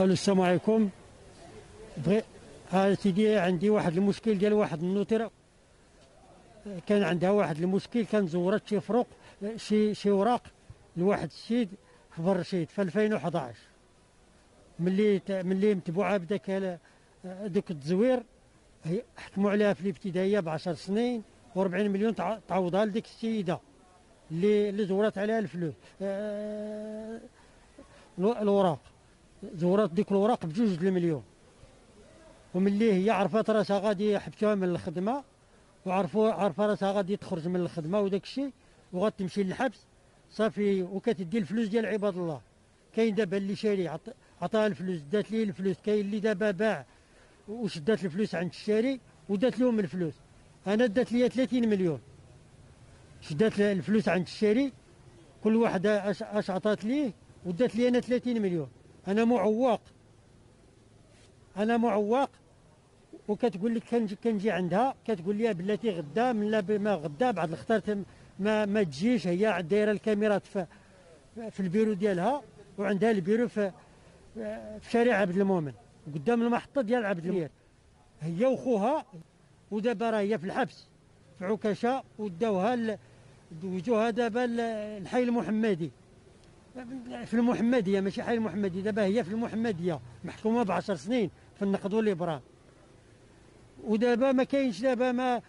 ألو السلام عليكم. بغي ها سيدي عندي واحد المشكل ديال واحد النوتره كان عندها واحد المشكل كان زورت شي فروق شي شي وراق لواحد السيد في برشيد في 2011 ملي ملي متبوعة بداك دوك التزوير حكموا عليها في الابتدائية ب 10 سنين و40 مليون تع- تعوضها لديك السيدة اللي اللي زورت عليها الفلوس. آه، الو- الوراق. زورت ديك الوراق بجوج المليون. وملي هي عرفت راسها غادي يحبسوها من الخدمة وعرفوا عارفه راسها غادي تخرج من الخدمة وداك الشيء وغتمشي للحبس. صافي وكتدي الفلوس ديال عباد الله. كاين دابا اللي شاري عط- عطاها الفلوس دات ليه الفلوس. كاين اللي دابا باع وشدات الفلوس عند الشاري ودات لهم الفلوس. أنا دات لي 30 مليون. شدات الفلوس عند الشاري كل واحد اش أش عطات ليه ودات لي أنا 30 مليون. أنا معوق. أنا معوق. وكتقول لك كنجي كنجي عندها. كتقول لي بلاتي غدا من لا ما غدا بعد اخترت ما ما تجيش. هي دايرة الكاميرات في في البيرو ديالها وعندها البيرو في في شارع عبد المؤمن. قدام المحطة ديال عبد المؤمن هي وخوها ودابا راه هي في الحبس. في عكاشة وداوها دوزوها دابا الحي المحمدي. في المحمدية ماشي حي المحمدي دابا هي في المحمدية محكومة ب 10 سنين في النقد والابرام ودابا ما كاينش دابا ما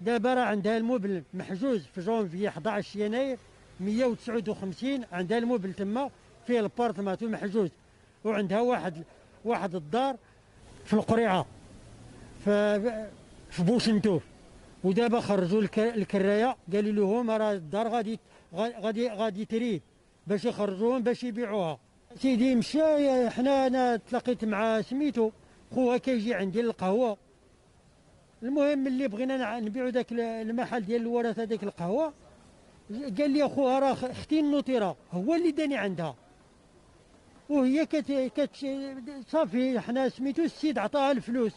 دابا راه عندها l'immeuble محجوز في جونفي 11 يناير 159 عندها l'immeuble تما فيه les appartements محجوز. وعندها واحد واحد الدار في القريعة في في بوشنتوف ودابا خرجوا الك- الكراية قالوا لهم راه الدار غادي غا- غادي غادي تريد. باش يخرجوهم باش يبيعوها. سيدي مشى حنا أنا تلاقيت مع سميتو خوها كيجي عندي للقهوة. المهم اللي بغينا نبيعوا ذاك المحل ديال الورثة هذيك القهوة. قال لي أخوها راه أختي النوتيرة هو اللي داني عندها. وهي كت كت صافي حنا سميتو السيد عطاها الفلوس.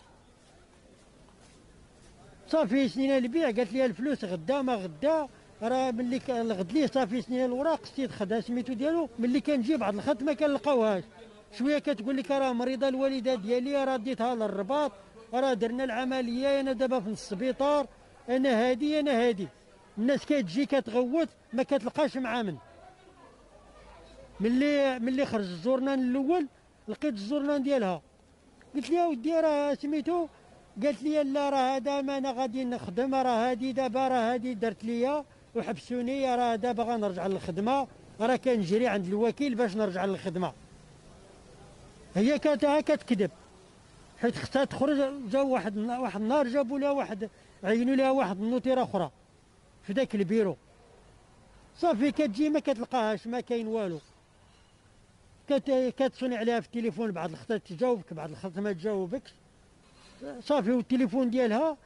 صافي سنين البيع؟ قالت لي الفلوس غدا ما غدا. راه ملي الغد ليه صافي سنين الوراق السيد خدها سميتو ديالو ملي كنجي بعض الخط ما كنلقاوهاش. شوية كتقول لك راه مريضة الوالدة ديالي راه ديتها للرباط راه درنا العملية أنا دابا في السبيطار أنا هادي أنا هادي. الناس كتجي كتغوت ما كتلقاش مع من. ملي ملي خرج الزورنان الأول لقيت الزورنان ديالها. قلت لها ودي راه سميتو؟ قالت لي لا راه هذا ما أنا غادي نخدم راه هادي دابا راه هادي درت ليا. وحبسوني راه دابا غنرجع للخدمة. راه كنجري عند الوكيل باش نرجع للخدمة. هي كانت كتكذب. حيت خصها تخرج جاو واحد واحد النهار جابوا لها واحد عينوا لها واحد النوتيرة أخرى. في ذاك البيرو. صافي كتجي ما كتلقاهاش ما كاين والو. كت كتصوني عليها في التليفون بعض الخطات تجاوبك بعض الخطات ما تجاوبكش. صافي والتليفون ديالها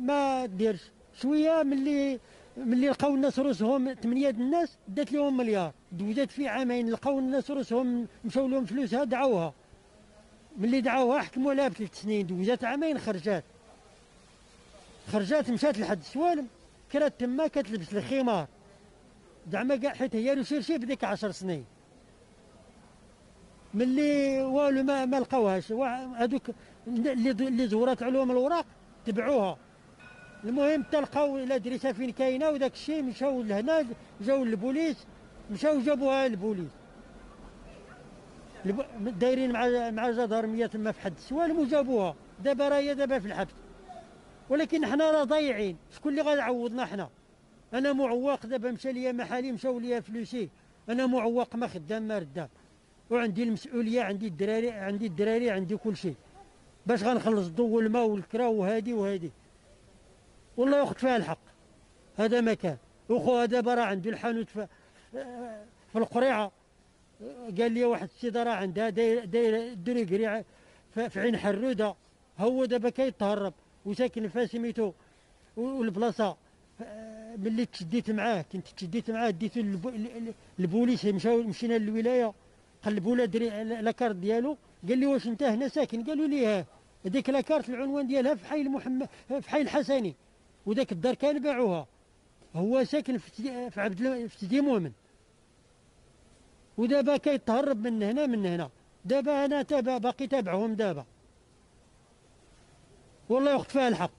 ما ديرش. شوية ملي ملي لقاو الناس روسهم ثمانيه د الناس دات لهم مليار. دوزات في عامين لقاو الناس روسهم مشاو لهم فلوسها دعوها. ملي دعوها حكموا عليها بثلاث سنين دوزات عامين خرجات. خرجات مشات لحد السوالم كرات تما كتلبس الخمار. زعما كاع حيت هي ريشيرشي بديك عشر سنين. ملي والو ما, ما لقاوهاش. هذوك اللي زورات علوم الوراق تبعوها. المهم تلقاو لا دريسه فين كاينة وداك الشيء مشاو لهنا جاو للبوليس مشاو جابوها للبوليس. دايرين مع مع جدارمية تما في حد السوالم وجابوها دابا راهي دابا في الحبس. ولكن حنا راه ضايعين. شكون اللي غادي يعوضنا حنا؟ أنا معوق دابا مشى ليا محالي مشاو ليا فلوسي. أنا معوق ما خدام ما ردام وعندي المسؤولية عندي الدراري عندي الدراري عندي كل شيء. باش غنخلص الضو والماء والكرا وهادي وهادي. والله ياخذ فيها الحق. هذا مكان. وخوها دابا راه عنده الحانوت في, في القريعة. قال لي واحد السيدة راه عندها داير داير دريكري في عين حرودة. هو دابا كيتهرب وساكن في سميتو والبلاصة. ملي تشديت معاه كنت تشديت معاه ديتو البوليس مشاو مشينا للولاية. قلبوا له دري la carte ديالو. قال لي واش انت هنا ساكن؟ قالوا لي ها هذيك la carte العنوان ديالها في حي المحمدي في حي الحسني. وذاك الدار كان باعوها هو ساكن في في عبد في سيدي مؤمن. ودابا كيتهرب من هنا من هنا. دابا أنا تابع باقي تابعهم دابا. والله يخت فيها الحق.